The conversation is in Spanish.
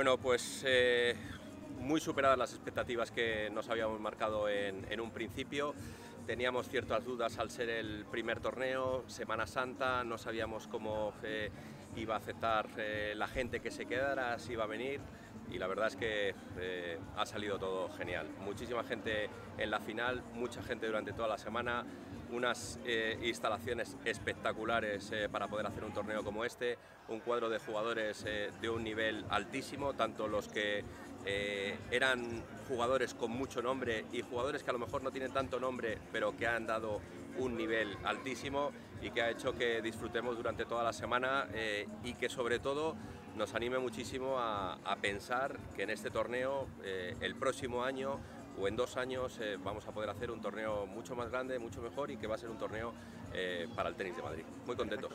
Bueno, pues eh, muy superadas las expectativas que nos habíamos marcado en, un principio. Teníamos ciertas dudas al ser el primer torneo, Semana Santa, no sabíamos cómo eh, iba a aceptar eh, la gente que se quedara, si iba a venir y la verdad es que eh, ha salido todo genial. Muchísima gente en la final, mucha gente durante toda la semana, unas eh, instalaciones espectaculares eh, para poder hacer un torneo como este, un cuadro de jugadores de un nivel altísimo, tanto los que eran jugadores con mucho nombre y jugadores que a lo mejor no tienen tanto nombre, pero que han dado un nivel altísimo y que ha hecho que disfrutemos durante toda la semana y que sobre todo nos anime muchísimo a, pensar que en este torneo eh, el próximo año o en dos años eh, vamos a poder hacer un torneo mucho más grande, mucho mejor y que va a ser un torneo eh, para el tenis de Madrid. Muy contentos.